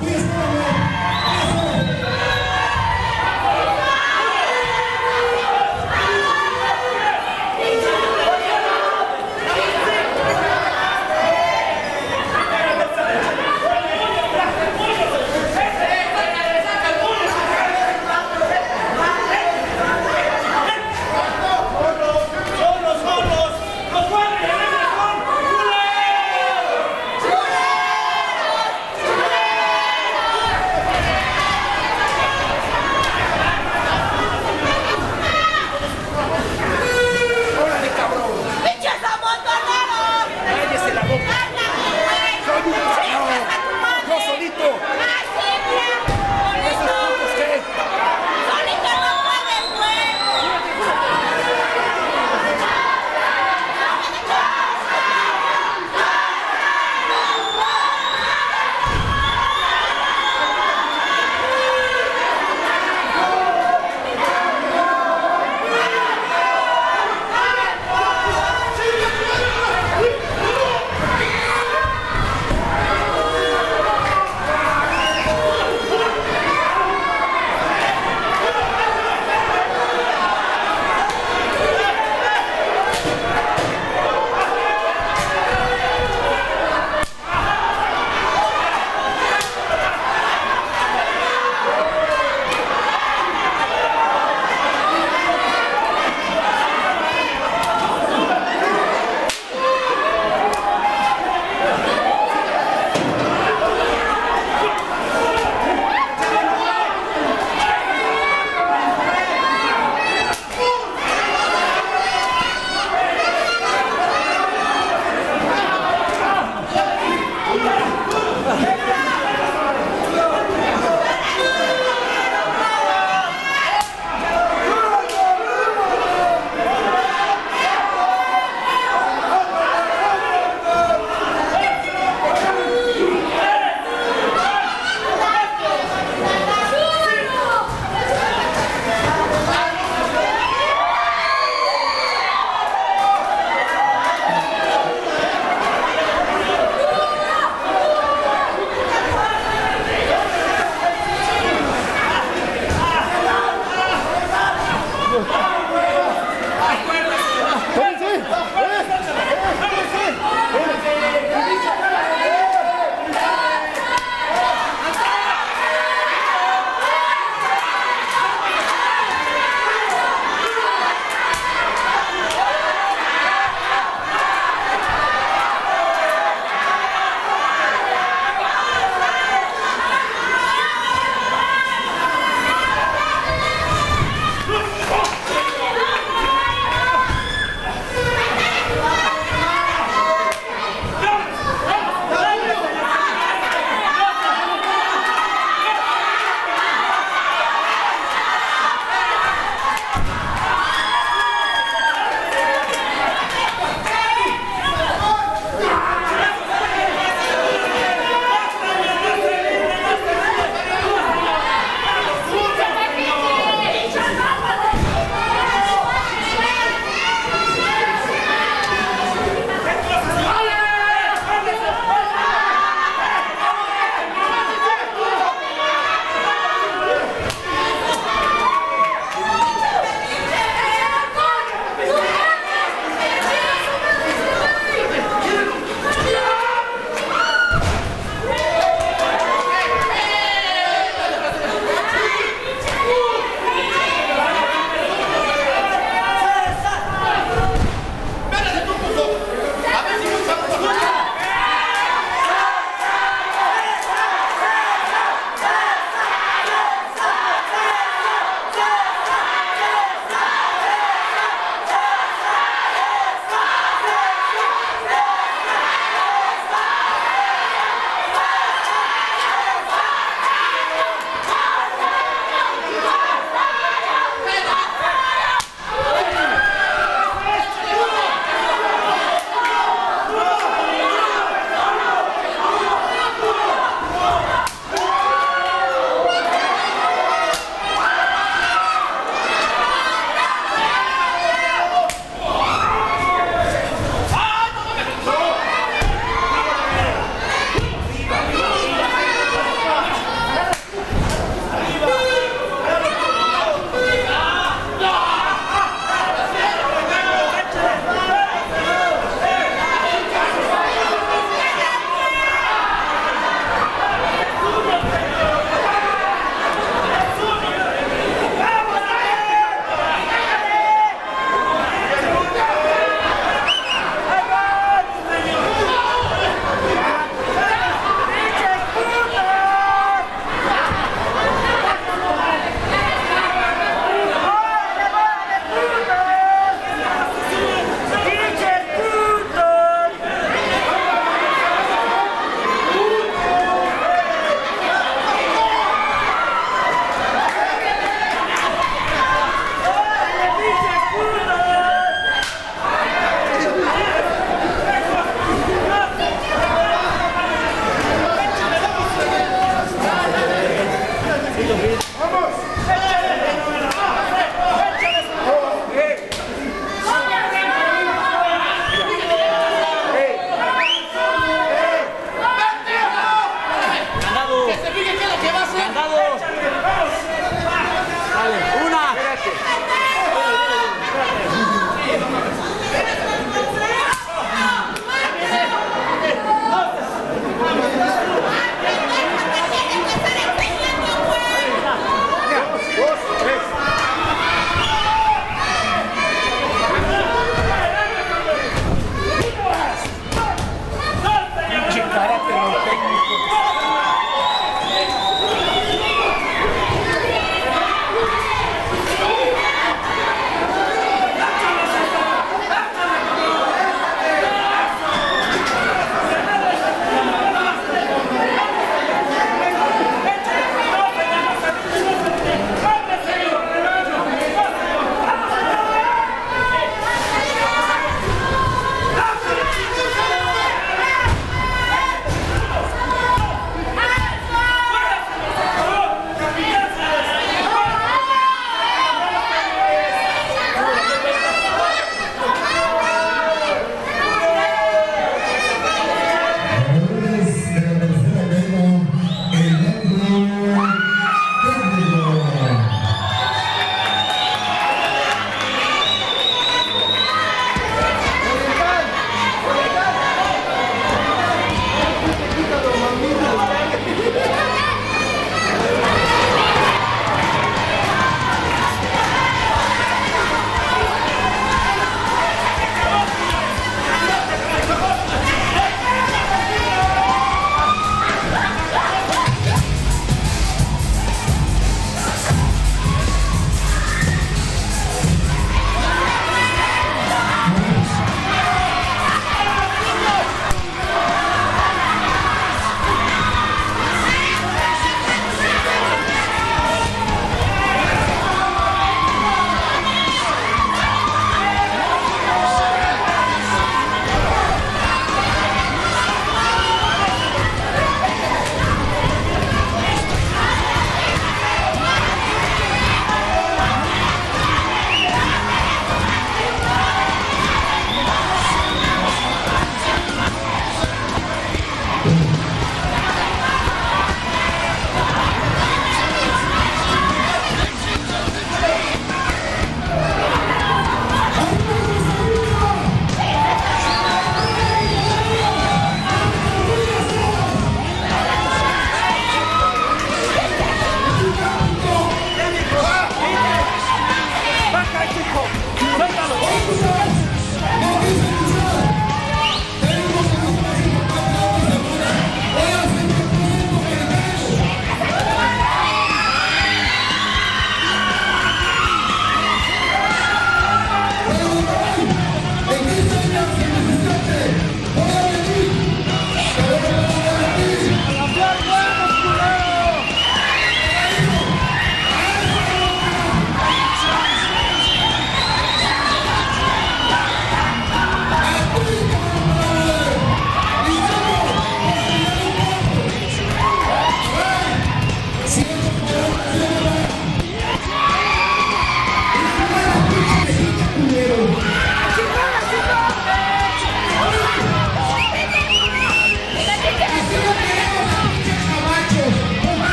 Быстро!